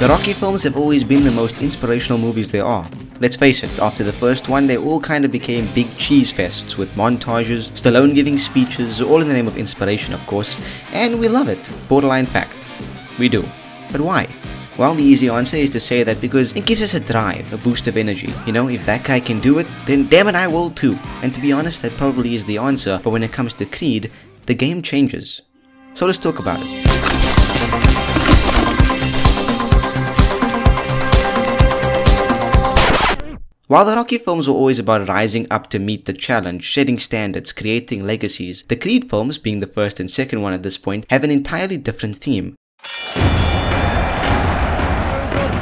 Rocky films have always been the most inspirational movies there are. Let's face it, after the first one, they all kind of became big cheese fests with montages, Stallone giving speeches, all in the name of inspiration, of course, and we love it. Borderline fact. We do. But why? Well, the easy answer is to say that because it gives us a drive, a boost of energy. You know, if that guy can do it, then damn it, I will too. And to be honest, that probably is the answer, but when it comes to Creed, the game changes. So let's talk about it. While the Rocky films were always about rising up to meet the challenge, setting standards, creating legacies, the Creed films, being the first and second one at this point, have an entirely different theme.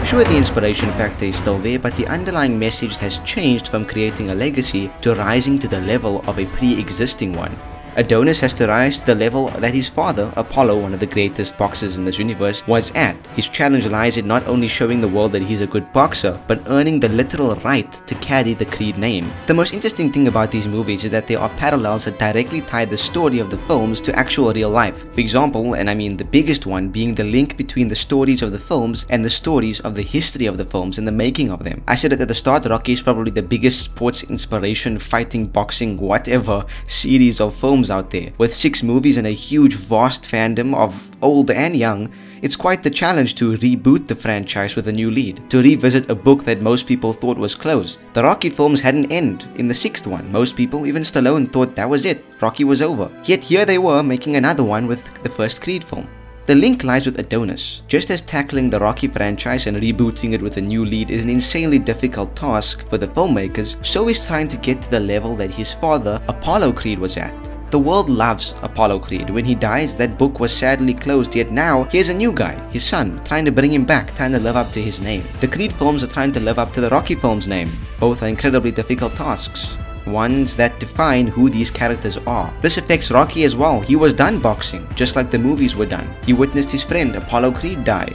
Sure, the inspiration factor is still there, but the underlying message has changed from creating a legacy to rising to the level of a pre-existing one. Adonis has to rise to the level that his father, Apollo, one of the greatest boxers in this universe, was at. His challenge lies in not only showing the world that he's a good boxer, but earning the literal right to carry the Creed name. The most interesting thing about these movies is that there are parallels that directly tie the story of the films to actual real life. For example, and I mean the biggest one being the link between the stories of the films and the stories of the history of the films and the making of them. I said it at the start, Rocky is probably the biggest sports inspiration, fighting, boxing, whatever series of films films out there. With six movies and a huge vast fandom of old and young, it's quite the challenge to reboot the franchise with a new lead, to revisit a book that most people thought was closed. The Rocky films had an end in the sixth one. Most people, even Stallone, thought that was it, Rocky was over. Yet here they were making another one with the first Creed film. The link lies with Adonis. Just as tackling the Rocky franchise and rebooting it with a new lead is an insanely difficult task for the filmmakers, so is trying to get to the level that his father, Apollo Creed, was at. The world loves Apollo Creed. When he dies, that book was sadly closed, yet now here's a new guy, his son, trying to bring him back, trying to live up to his name. The Creed films are trying to live up to the Rocky films' name. Both are incredibly difficult tasks ones that define who these characters are. This affects Rocky as well. He was done boxing, just like the movies were done. He witnessed his friend Apollo Creed die.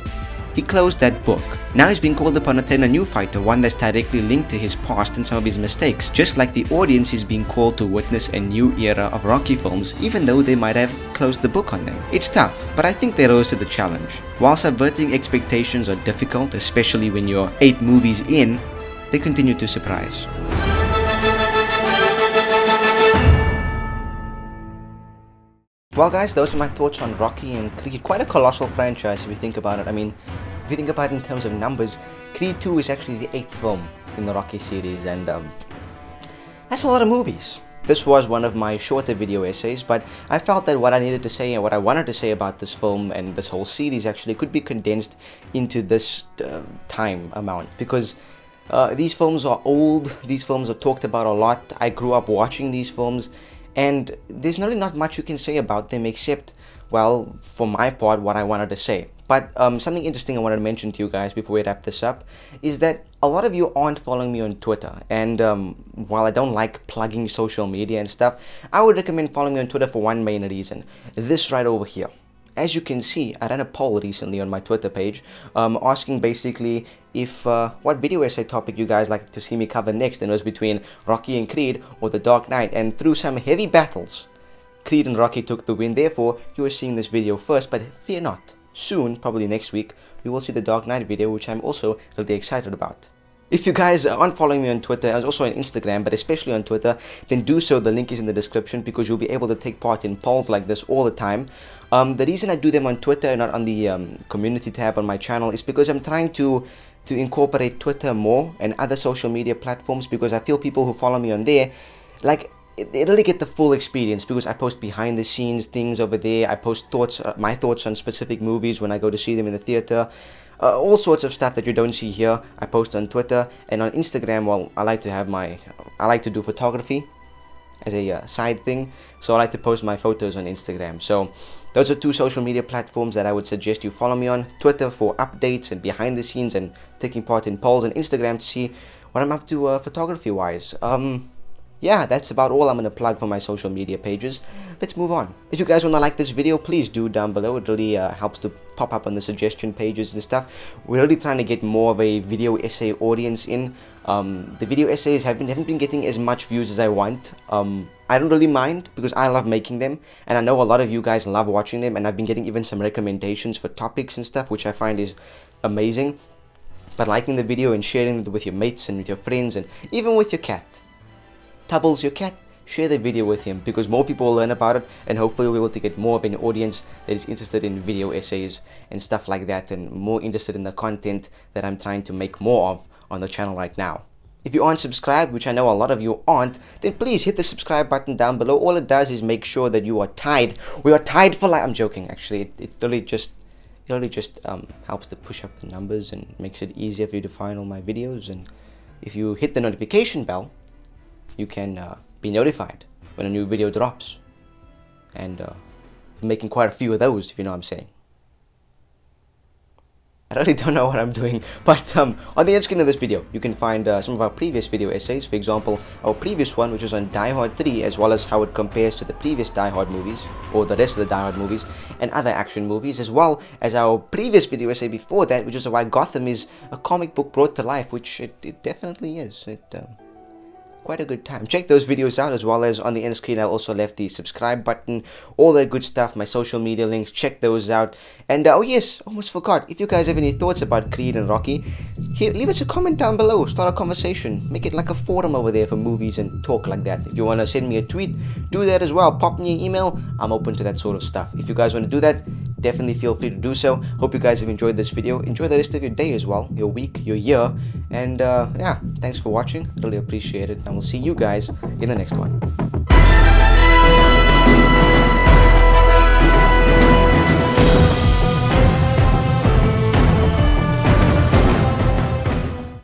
He closed that book. Now he's being called upon to train a new fighter, one that's directly linked to his past and some of his mistakes, just like the audience is being called to witness a new era of Rocky films, even though they might have closed the book on them. It's tough, but I think they rose to the challenge. While subverting expectations are difficult, especially when you're 8 movies in, they continue to surprise. Well guys, those are my thoughts on Rocky and Creed. Quite a colossal franchise if you think about it. I mean, if you think about it in terms of numbers, Creed 2 is actually the 8th film in the Rocky series and um, that's a lot of movies. This was one of my shorter video essays, but I felt that what I needed to say and what I wanted to say about this film and this whole series actually could be condensed into this uh, time amount because uh, these films are old, these films are talked about a lot. I grew up watching these films and there's really not much you can say about them except well for my part what i wanted to say. But um, something interesting i wanted to mention to you guys before we wrap this up is that a lot of you aren't following me on twitter. And um, while i don't like plugging social media and stuff i would recommend following me on twitter for one main reason. This right over here. As you can see, I ran a poll recently on my Twitter page um, asking basically if uh, what video essay topic you guys like to see me cover next and it was between Rocky and Creed or The Dark Knight. And through some heavy battles, Creed and Rocky took the win. Therefore, you are seeing this video first, but fear not. Soon, probably next week, we will see the Dark Knight video, which I'm also really excited about. If you guys aren't following me on Twitter and also on Instagram, but especially on Twitter, then do so. The link is in the description because you'll be able to take part in polls like this all the time. Um, the reason I do them on Twitter and not on the um, community tab on my channel is because I'm trying to to incorporate Twitter more and other social media platforms because I feel people who follow me on there, like they really get the full experience because I post behind the scenes things over there. I post thoughts, uh, my thoughts on specific movies when I go to see them in the theater. Uh, all sorts of stuff that you don't see here I post on Twitter and on Instagram well I like to have my I like to do photography as a uh, side thing. So I like to post my photos on Instagram. So those are two social media platforms that I would suggest you follow me on. Twitter for updates and behind the scenes and taking part in polls and Instagram to see what I'm up to uh, photography wise um yeah, that's about all I'm going to plug for my social media pages. Let's move on. If you guys want to like this video, please do down below. It really uh, helps to pop up on the suggestion pages and stuff. We're really trying to get more of a video essay audience in. Um, the video essays have been, haven't been getting as much views as I want. Um, I don't really mind because I love making them and I know a lot of you guys love watching them and I've been getting even some recommendations for topics and stuff which I find is amazing. But liking the video and sharing it with your mates and with your friends and even with your cat. Tubbles, your cat, share the video with him because more people will learn about it and hopefully we'll be able to get more of an audience that is interested in video essays and stuff like that and more interested in the content that I'm trying to make more of on the channel right now. If you aren't subscribed, which I know a lot of you aren't, then please hit the subscribe button down below. All it does is make sure that you are tied. We are tied for life. I'm joking, actually. It, it really just it really just um, helps to push up the numbers and makes it easier for you to find all my videos. And if you hit the notification bell, you can uh, be notified when a new video drops. And uh, I'm making quite a few of those, if you know what I'm saying. I really don't know what I'm doing, but um, on the end screen of this video, you can find uh, some of our previous video essays. For example, our previous one, which was on Die Hard 3, as well as how it compares to the previous Die Hard movies, or the rest of the Die Hard movies, and other action movies, as well as our previous video essay before that, which is why Gotham is a comic book brought to life, which it, it definitely is. It, um, quite a good time. Check those videos out as well as on the end screen I also left the subscribe button, all that good stuff, my social media links, check those out. And uh, oh yes, almost forgot, if you guys have any thoughts about Creed and Rocky, here, leave us a comment down below, start a conversation, make it like a forum over there for movies and talk like that. If you want to send me a tweet, do that as well, pop me an email, I'm open to that sort of stuff. If you guys want to do that, definitely feel free to do so. Hope you guys have enjoyed this video. Enjoy the rest of your day as well, your week, your year. And uh, yeah, thanks for watching. Really appreciate it. And we'll see you guys in the next one.